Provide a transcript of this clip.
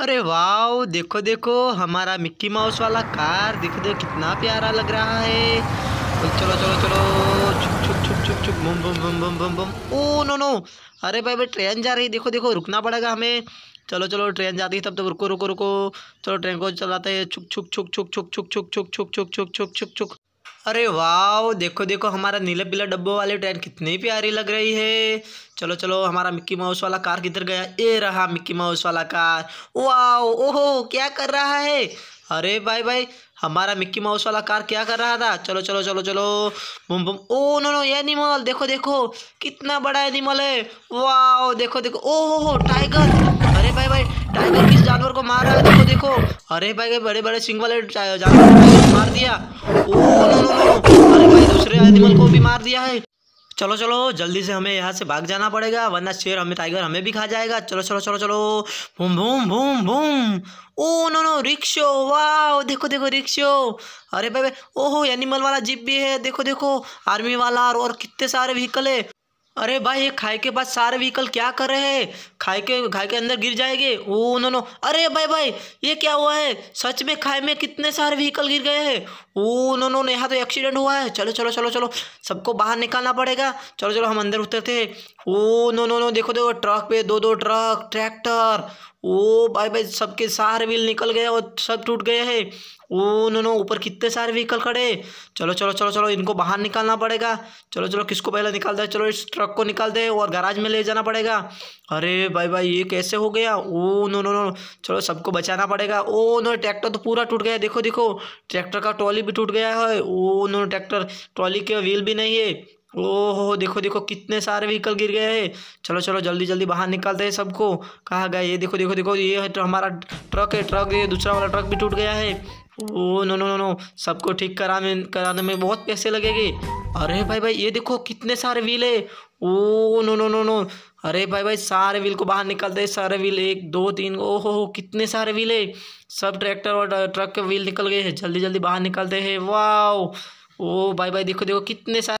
अरे वाओ देखो देखो हमारा मिक्की माउस वाला कार देखो देखो कितना प्यारा लग रहा है चलो चलो चलो छुक छुक छुक छुक छुक बम बम बम बम बम बम ओ नो नो अरे भाई भाई ट्रेन जा रही है देखो देखो रुकना पड़ेगा हमें चलो चलो ट्रेन जाती है तब तक रुको रुको रुको चलो ट्रेन को चलाते हैं छुक छुक छुक छुक छुक छुक छुक छुक छुक छुक छुक छुक छुक छुक अरे वाह देखो देखो, हमारा नीले पीले डब्बों वाली ट्रेन कितनी प्यारी लग रही है। चलो चलो, हमारा मिक्की माउस वाला कार किधर गया? ये रहा मिक्की माउस वाला कार वाह ओहो, क्या कर रहा है? अरे भाई भाई, हमारा मिक्की माउस वाला कार क्या कर रहा था? चलो चलो चलो चलो। बुम बुम। ओ, नो नो एनिमल देखो देखो। कितना बड़ा एनिमल है। वाओ, देखो देखो। ओ, हो हो टाइगर अरे भाई भाई टाइगर किस जानवर को मार रहा है? देखो देखो। अरे भाई भाई, बड़े बड़े सिंग वाले जानवर मार दिया। Oh, no no no. अरे भाई, दूसरे एनिमल को भी मार दिया है। चलो चलो जल्दी से हमें यहाँ से भाग जाना पड़ेगा वरना शेर हमें टाइगर हमें भी खा जाएगा। चलो चलो चलो चलो। भूम भूम भूम भूम। ओ नो नो रिक्शो वाह देखो देखो रिक्शो अरे भाई ओहो एनिमल वाला जीप भी है देखो देखो आर्मी वाला और, और कितने सारे व्हीकल है। अरे भाई ये खाई के बाद सारे व्हीकल क्या कर रहे हैं? खाई के खाई के अंदर गिर जाएँगे। ओ नो नो अरे भाई भाई, ये क्या हुआ है? सच में खाई में कितने सारे व्हीकल गिर गए हैं? ओ नो नो यहाँ तो एक्सीडेंट हुआ है। चलो चलो चलो चलो, सबको बाहर निकालना पड़ेगा। चलो चलो, हम अंदर उतरते हैं। ओ नो नो नो देखो देखो, ट्रक पे दो दो ट्रक ट्रैक्टर ओ भाई भाई, सबके सारे व्हील निकल गए और सब टूट गए हैं। ओ नो नो ऊपर कितने सारे व्हीकल खड़े। चलो चलो चलो चलो, इनको बाहर निकालना पड़ेगा। चलो चलो, किसको पहले निकालते हैं? चलो, इस ट्रक को निकाल दे और गैराज में ले जाना पड़ेगा। अरे भाई भाई, ये कैसे हो गया? ओ नो नो नो चलो, सबको बचाना पड़ेगा। ओ नो ट्रैक्टर तो पूरा टूट गया। देखो देखो ट्रैक्टर का ट्रॉली भी टूट गया है। ओ नो ट्रैक्टर ट्रॉली के व्हील भी नहीं है। ओहो, देखो देखो, कितने सारे व्हीकल गिर गए हैं। चलो चलो, जल्दी जल्दी बाहर निकालते हैं सबको। कहा गया ये देखो देखो देखो, ये है तो हमारा ट्रक है। ट्रक ये दूसरा वाला ट्रक भी टूट गया है। Oh no no no no सबको ठीक कराने कराने में बहुत पैसे लगेंगे। अरे भाई भाई, ये देखो, कितने सारे व्हील है। Oh no no no no अरे भाई भाई, सारे व्हील को बाहर निकालते सारे व्हील एक, दो, तीन, ओहो हो कितने सारे व्हील है। सब ट्रैक्टर और ट्रक के व्हील निकल गए हैं, जल्दी जल्दी बाहर निकालते हैं। वाह ओ भाई भाई, देखो देखो, कितने सारे